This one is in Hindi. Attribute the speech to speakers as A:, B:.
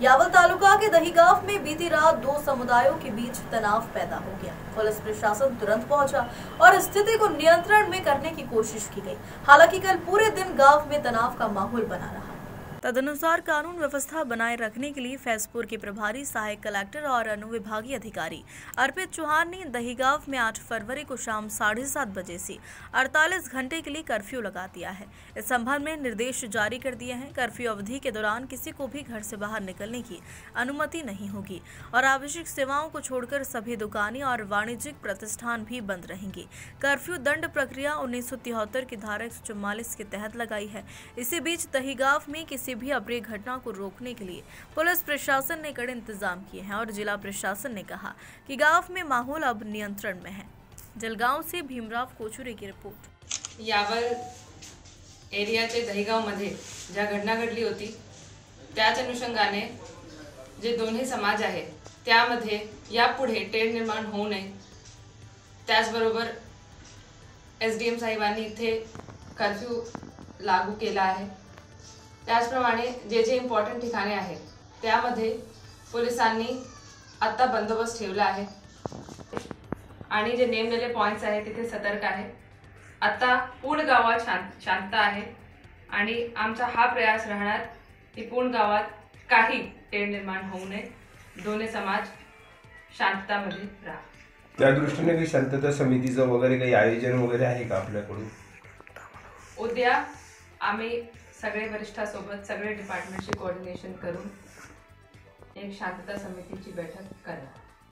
A: यावल तालुका के दहीगांव में बीती रात दो समुदायों के बीच तनाव पैदा हो गया। पुलिस प्रशासन तुरंत पहुँचा और स्थिति को नियंत्रण में करने की कोशिश की गई। हालाँकि कल पूरे दिन गाँव में तनाव का माहौल बना रहा। तदनुसार कानून व्यवस्था बनाए रखने के लिए फैजपुर के प्रभारी सहायक कलेक्टर और अनुविभागीय अधिकारी अर्पित चौहान ने दहीगांव में 8 फरवरी को शाम साढ़े सात बजे से 48 घंटे के लिए कर्फ्यू लगा दिया है। इस संबंध में निर्देश जारी कर दिए हैं। कर्फ्यू अवधि के दौरान किसी को भी घर से बाहर निकलने की अनुमति नहीं होगी और आवश्यक सेवाओं को छोड़कर सभी दुकानें और वाणिज्यिक प्रतिष्ठान भी बंद रहेंगे। कर्फ्यू दंड प्रक्रिया उन्नीस सौ तिहत्तर की धारा एक के तहत लगाई है। इसी बीच दहीगांव में किसी किसी भी अप्रिय घटना को रोकने के लिए पुलिस प्रशासन ने कड़े इंतज़ाम किए हैं और जिला प्रशासन ने कहा कि गाँव में माहौल अब नियंत्रण में है। जलगांव से भीमराव कोचुरे की रिपोर्ट।
B: यावल एरियाचे दहीगावमध्ये ज्या घटना घडली होती अनुषंगाने जे दोन्ही समाज आहे, त्यामध्ये यापुढे तेढ निर्माण होऊ नये. त्याचबरोबर एस डी एम साहेबांनी इथे कर्फ्यू लागू केला आहे. त्याचप्रमाणे जे जे इम्पॉर्टंट ठिकाणे आहेत त्यामध्ये पोलिसांनी आत्ता बंदोबस्त ठेवला आहे. आणि जे नेमलेले पॉईंट्स आहेत तिथे सतर्क आहे. आत्ता पूर्ण गावात शांत शांतता आहे. आणि आमचा हा प्रयास राहणार की पूर्ण गावात काही तेढ निर्माण होऊ नये. दोन्ही समाज शांततामध्ये राहा.
C: त्या दृष्टीने काही शांतता समितीचं वगैरे काही आयोजन वगैरे आहे का आपल्याकडून?
B: उद्या आम्ही सगळे वरिष्ठासोबत सगळे डिपार्टमेंटशी कोऑर्डिनेशन करून एक शांतता समितीची बैठक करा